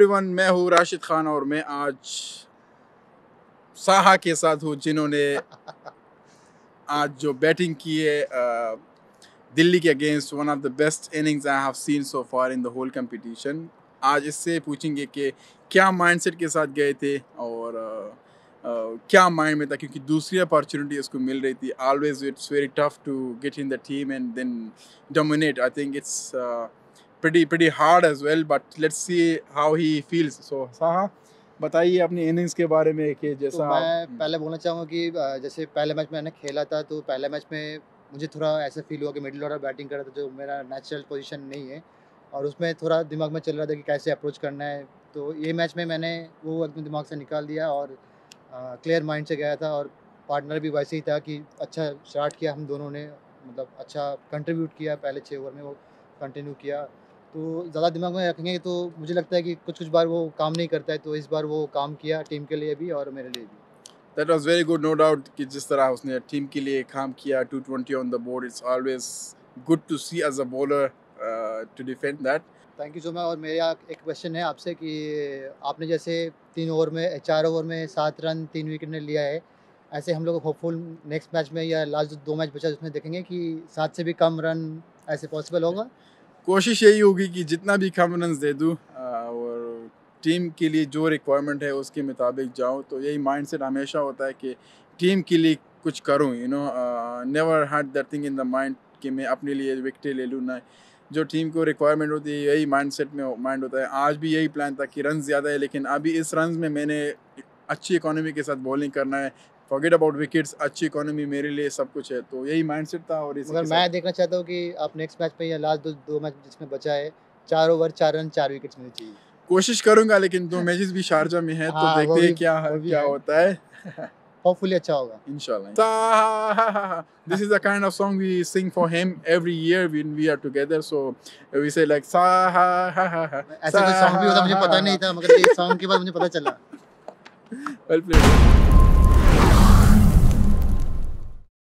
Everyone मैं हूँ राशिद खान और मैं आज साहा के साथ हूँ जिन्होंने आज जो बैटिंग की है दिल्ली के against one of the best innings I have seen so far in the whole competition आज इससे पूछेंगे कि क्या माइंडसेट के साथ गए थे और अ, क्या माइंड में था क्योंकि दूसरी अपॉर्चुनिटी उसको मिल रही थी. Always it's very tough to get in the team and then dominate I think it's pretty pretty hard as well but let's see how he feels. So Saha बताइए अपनी इनिंग्स के बारे में कि जैसा तो मैं पहले बोलना चाहूँगा कि जैसे पहले मैच मैंने खेला था तो पहले मैच में मुझे थोड़ा ऐसा फील हुआ कि मिडिल ऑर्डर बैटिंग कर रहा था जो मेरा नेचुरल पोजीशन नहीं है। और उसमें थोड़ा दिमाग में चल रहा था कि कैसे अप्रोच करना है। तो ये मैच में मैंने वो एकदम दिमाग से निकाल दिया और क्लियर माइंड से गया था और पार्टनर भी वैसे ही था कि अच्छा स्टार्ट किया हम दोनों ने। मतलब अच्छा कंट्रीब्यूट किया पहले छः ओवर में वो कंटिन्यू किया। तो ज़्यादा दिमाग में रखेंगे तो मुझे लगता है कि कुछ कुछ बार वो काम नहीं करता है तो इस बार वो काम किया टीम के लिए भी और मेरे लिए भी। That was very good no doubt कि जिस तरह उसने टीम के लिए काम किया 220 on the board it's always good to see as a bowler uh, to defend that. Thank you so much और मेरा एक क्वेश्चन है आपसे कि आपने जैसे तीन ओवर में चार ओवर में सात रन तीन विकेट ने लिया है ऐसे हम लोग होपफुल नेक्स्ट मैच में या लास्ट दो मैच बचा उसमें देखेंगे कि सात से भी कम रन ऐसे पॉसिबल होगा। कोशिश यही होगी कि जितना भी रन दे दूँ और टीम के लिए जो रिक्वायरमेंट है उसके मुताबिक जाऊँ। तो यही माइंडसेट हमेशा होता है कि टीम के लिए कुछ करूँ you know never had that thing in the mind कि मैं अपने लिए विकेट ले लूँ ना। जो टीम को रिक्वायरमेंट होती है, यही माइंडसेट में माइंड होता है। आज भी यही प्लान था कि रन ज़्यादा है, लेकिन अभी इस रन में मैंने अच्छी इकोनॉमी के साथ बॉलिंग करना है। फॉरगेट अबाउट विकेट्स अच्छी इकोनॉमी मेरे लिए सब कुछ है तो यही माइंडसेट था और इसी मगर मैं देखना चाहता हूँ कि आप नेक्स्ट मैच में या लास्ट दो दो मैच जिसमें बचा है चार ओवर चार रन चार विकेट्स मिलनी चाहिए कोशिश करूँगा लेकिन दो मैचेस भी शारजा में है तो हाँ, देखते हैं क्या वो क्या होता है होपफुली अच्छा होगा Inshallah. this is the kind of song we sing for him every year when we are together. So we say like sa ha ha ha ha. ऐसा कोई सॉन्ग भी होता मुझे पता नहीं था मगर ये सॉन्ग के बाद मुझे पता चला Well played.